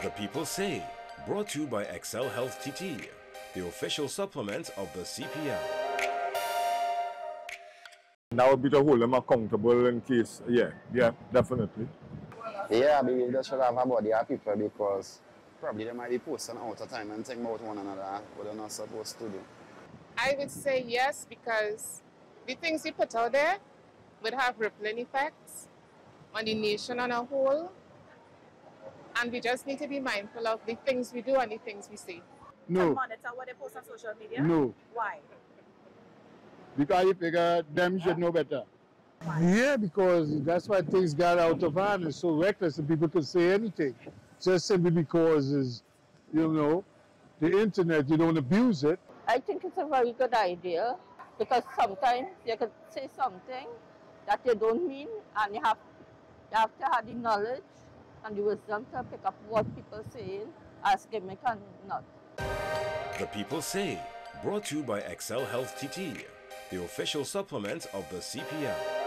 The People Say, brought to you by Excel Health TT, the official supplement of the CPL. That would be to hold them accountable in case, yeah, yeah, definitely. Yeah, I believe they should have a body of people because probably they might be posting out of time and think about one another what they're not supposed to do. I would say yes because the things you put out there would have rippling effects on the nation on a whole. And we just need to be mindful of the things we do and the things we say. No, monitor what they post on social media? no. Why? Because you figure them should know better. Yeah, because that's why things got out of hand. It's so reckless and people could say anything. Just simply because is you know, the internet, you don't abuse it. I think it's a very good idea because sometimes you could say something that you don't mean and you have, you have to have the knowledge and the wisdom to pick up what people saying as gimmick and not. The People Say, brought to you by Excel Health TT, the official supplement of the CPL.